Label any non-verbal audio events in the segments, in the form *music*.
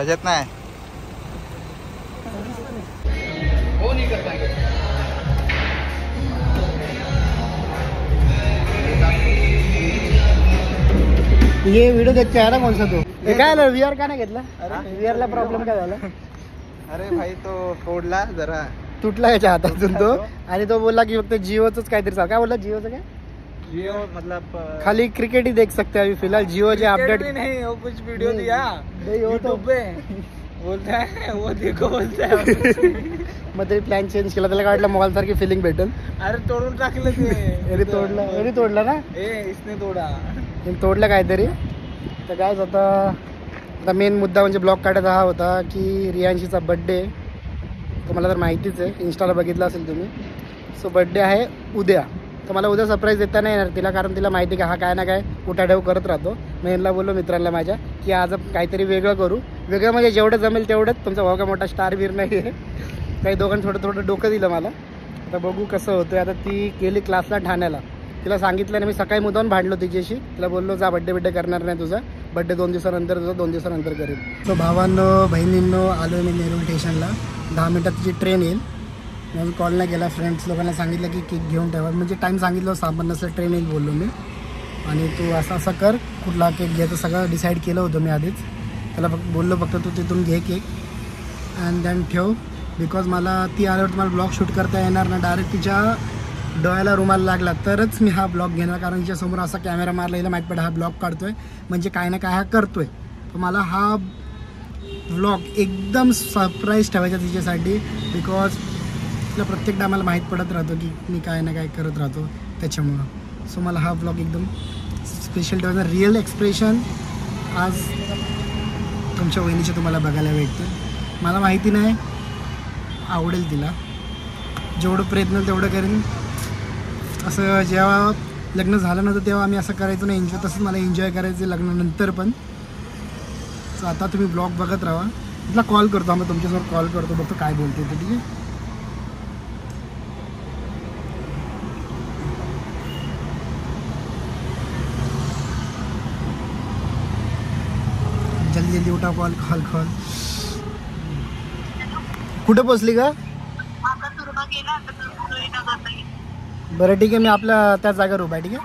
रजत नाही. ये व्हिडिओ देखते आहे ना कोणसा तू? हे काय झालं? व्हीआर का नाही घेतला? व्हीआर ला प्रॉब्लेम काय झाला? *laughs* अरे भाई तो फोडला जरा. तुटला याच्या हातातून तो. *laughs* आणि तो बोलला की फक्त जिओच काहीतरी चाल काय बोलला? जिओचं काय? जियो मतलब खाली क्रिकेट ही देख सकते हैं अभी फ़िलहाल। जियो जे अपडेट नहीं वो कुछ वीडियो दिया। नहीं, तो- पे। बोलता है वो देखो बोलता है। मग तरी प्लॅन चेंज केला त्याला काय वाटलं मोबाईल सारखी फिलिंग भेटेल अरे तोडून टाकलं ते एरी *laughs* तोडला एरी तोडला ना? ए इसने तोडा। तोडलं काहीतरी तर? काय आता आता मेन मुद्दा म्हणजे ब्लॉग काढायचा हा होता की रियांशीचा बड्डे तुम्हाला तर माहितीच आहे. इन्स्टाला बघितलं असेल तुम्ही. सो बड्डे आहे उद्या. तर मला उद्या सरप्राईज देता नाही येणार. तिला कारण तिला माहिती आहे हा काय ना काय उठाढेव करत राहतो. मी यांना बोललो मित्रांना माझ्या की आज काहीतरी वेगळं करू. वेगळं म्हणजे जेवढं जमेल तेवढंच. तुमचा भाऊ का मोठा स्टार बीर नाही आहे. काही दोघांनी थोडं थोडं डोकं दिलं मला. आता बघू कसं होतं आता ती गेली क्लासला ठाण्याला. तिला सांगितलं आणि मी सकाळी मुदावून भांडलो तिच्याशी. तिला बोललो जा बड्डे बिड्डे करणार नाही तुझा. बड्डे दोन दिवसानंतर तुझा दोन दिवसानंतर करेल. सो भावांनो बहिणींनो आलो मी नेरूळ स्टेशनला दहा मिनटात तिची ट्रेन येईल. मी कॉल नाही केला फ्रेंड्स लोकांना सांगितलं की केक घेऊन ठेवा. म्हणजे टाईम सांगितलं सामान नसलं ट्रेन येईल बोललो मी. आणि तू असं असं कर कुठला केक घ्यायचं सगळं डिसाईड केलं होतं मी आधीच. त्याला फक्त बोललो फक्त तू तिथून घे केक अँड दॅन ठेव बिकॉज मला ती आल्यावर तुम्हाला ब्लॉग शूट करता येणार ना डायरेक्ट तिच्या डोळ्याला रुमाल लागला तरच मी हा ब्लॉग घेणार. कारण तिच्यासमोर असा कॅमेरा मारला गेला माहीत पडा हा ब्लॉग काढतोय. म्हणजे काय ना काय हा करतोय. तर मला हा ब्लॉग एकदम सरप्राईज ठेवायचा तिच्यासाठी बिकॉज तिला प्रत्येक टायमाला माहीत पडत राहतो की मी काय ना काय करत राहतो त्याच्यामुळं. सो मला हा ब्लॉग एकदम स्पेशल ठेवायचा रिअल एक्सप्रेशन आज तुमच्या वहिनीचे तुम्हाला बघायला भेटतं मला माहिती नाही आवडेल तिला. जेवढं प्रयत्न तेवढं करेन. असं जेव्हा लग्न झालं नव्हतं तेव्हा आम्ही असं करायचो ना एन्जॉय तसंच मला एन्जॉय करायचं आहे लग्नानंतर पण. सो आता तुम्ही ब्लॉग बघत राहा. तिला कॉल करतो आम्ही तुमच्यासमोर कॉल करतो बघतो काय बोलते ते ठीक आहे? जल्दी उठा कॉल खाल खाल. कुठे पोचली का बरं ठीक आहे मी आपल्या त्या जागेवर उभा आहे ठीक आहे?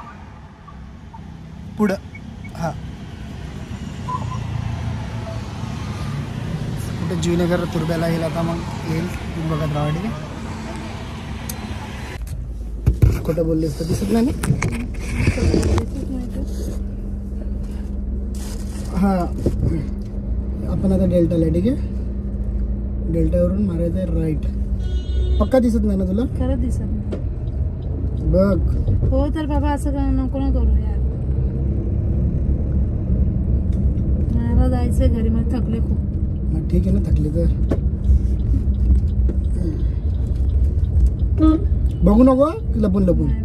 पुढं. हां. कुठे जुईनगर तुरब्याला येईल आता मग? येईल. तुम्ही बघत राहा ठीक आहे? कुठं बोललीस तर दिसत नाही ना हां. आपण आता डेल्टाला आहे ठीक आहे डेल्टावरून मारायचं राईट पक्का दिसत नाही ना तुला? खरं दिसत नाही. बघ. हो तर बाबा असं नको ना करू यार. मला जायचंय घरी मला थकले खूप. मग ठीक आहे ना थकली तर. बघू नको हं? लपून लपून. नाही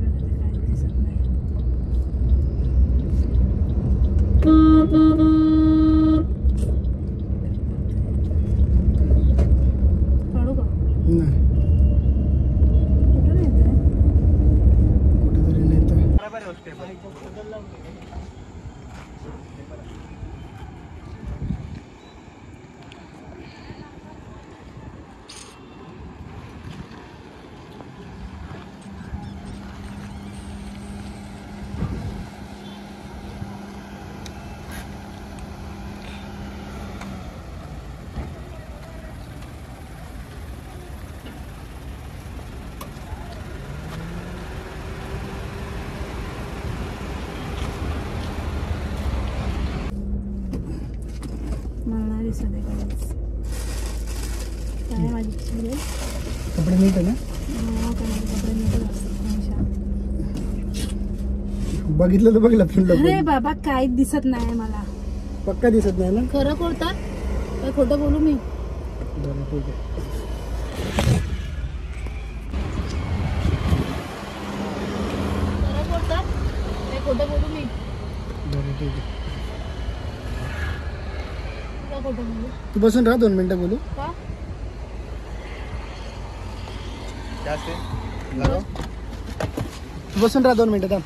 दिसत आहे काहीच काय माझी? कपडे नीट आहे ना काय कपडे. बघितलं तर बघ लपून अरे बाबा काहीच दिसत नाही मला. पक्का दिसत नाही ना? खरं कोणतं काय खोटं बोलू मी? बरं ठीक आहे खरं कोणतं काय खोटं बोलू मी? बरं ठीक आहे. काय तू बसून राहा दोन मिनटं बोलू. का? क्या से लगाओ तू बसून राहा दोन मिनटं थांब.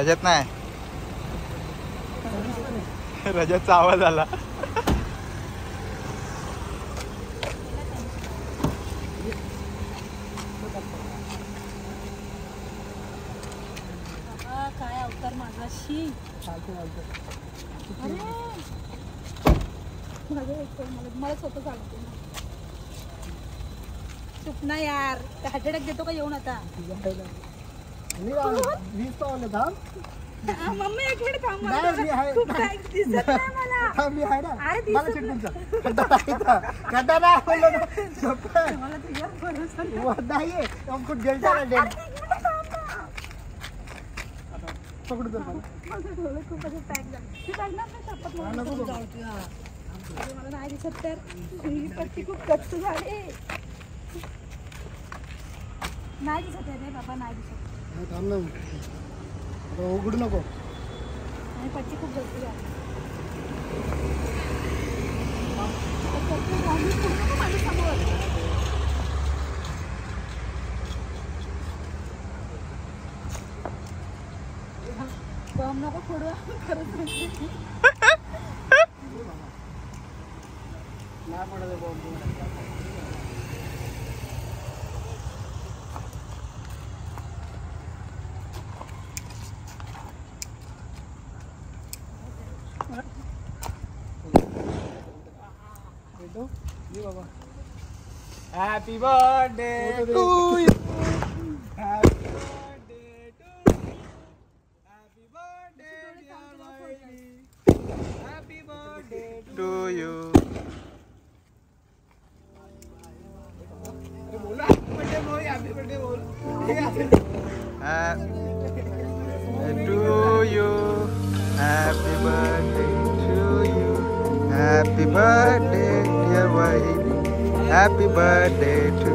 रजत नाही. रजतचा आवाज आला. काय अवतार माझा शी अरे. माझं मला स्वतः सांगतो चुप यार. हार्ट अटॅक देतो का येऊन आता? वीस पावलं थांब मम्मी एक मिनिट थांब नाही, मी आहे. खूप टाइम दिसत नाही मला थांब मी आहे ना अरे दिसत मला चिडून जा. खड्डा नाही इथं. खड्डा नाही बोललो ना. सोपं. मला तुझ्यावर भरोसा नाही. वर नाहीये. आपण कुठं गेलता ना डेल. अरे एक मिनिट थांब ना. पकडू दे मला. माझं डोळे खूप असं पॅक झाले ती बघणार नाही शपथ हा, नको करून जाऊ तू, हा. अरे मला नाही दिसत तर ही पट्टी खूप कच्च झाली नाही दिसत आहे रे बाबा नाही दिसत थांब ना आता उघडू नको आणि पट्टी खूप गच्च झाली आता पट्टी झाली पूर्ण माझ्यासमोर. बॉम्ब नको फोडू खरंच सांगते. नाही पडत आहे बॉम्ब. भेटू? ये बाबा happy birthday photo to they. You happy birthday to happy birthday happy birthday to you अरे बोला हॅपी बर्थडे बोल हॅपी बर्थडे बोल टू हॅपी बर्थडे टू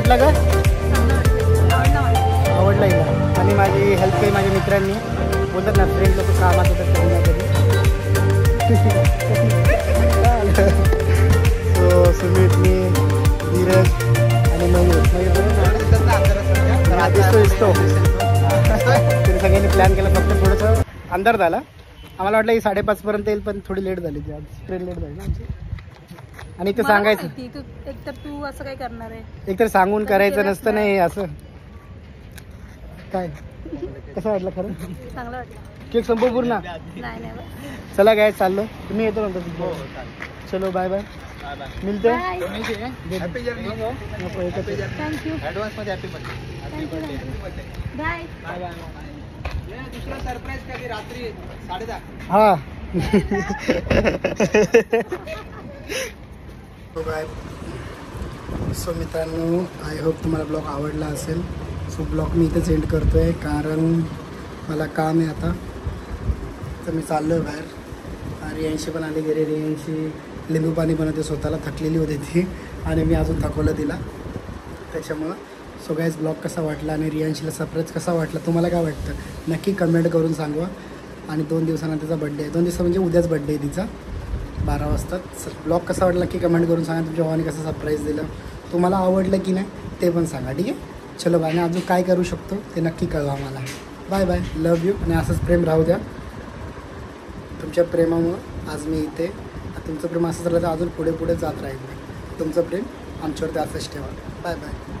वाटला का? आवडला हिला आणि माझी हेल्प केली माझ्या मित्रांनी. बोलतात ना फ्रेंड लोक कामात होतात कधी ना कधी. सो *laughs* सुमित मी धीरज आणि मयूर? आधीच तो दिसतो तरी सगळ्यांनी प्लॅन केला फक्त थोडंसं अंधार झाला. आम्हाला वाटलं ही साडेपाचपर्यंत येईल पण थोडी लेट झाली. ती आज ट्रेन लेट झाली ना आमची. आणि ते मला सांगायचं. माहिती, तू एकतर तू असं काय करणार आहे? एकतर सांगून कधी करायचं केलंच नसतं नाही असं. काय? कसं वाटलं खरं? चांगलं वाटलं. केक संपव पूर्ण? नाही नाही बस. चला काय चाललो. तुम्ही येतो नंतर तिथे. चलो बाय बाय मिळते जर्नी नको एकच आहे. Thank you ऍडव्हान्समध्ये happy birthday thank you bye bye bye दुसरा सरप्राईज कधी? रात्री साडे दहा *laughs* सो बाय सो मित्रांनो आय होप तुम्हाला ब्लॉग आवडला असेल. सो ब्लॉग मी इथे सेंड करतो आहे कारण मला काम आहे आता. तर मी चाललो आहे बाहेर रियांशी पण आली घरी. रियांशी लिंबू पाणी बनवते स्वतःला थकलेली होती ती. आणि मी अजून थकवलं तिला. त्याच्यामुळं सो गायज ब्लॉग कसा वाटला आणि रियांशीला सरप्राईज कसा वाटला तुम्हाला काय वाटतं? नक्की कमेंट करून सांगवा. आणि दोन दिवसानंतर तिचा बड्डे आहे. दोन दिवसा म्हणजे उद्याच बड्डे आहे तिचा. बारा वाजता. सर ब्लॉग कसा वाटला की कमेंट करून सांगा. तुमच्या भावाने कसं सरप्राईज दिलं. तुम्हाला आवडलं की नाही ते पण सांगा ठीक आहे? चलो बाय. आणि अजून काय करू शकतो ते नक्की कळवा मला बाय बाय. लव यू आणि असंच प्रेम राहू द्या. तुमच्या प्रेमामुळं आज मी इथे. तुमचं प्रेम असं झालं तर अजून पुढे पुढे जात राहील तुमचं प्रेम आमच्यावरती असंच ठेवा. Bye bye.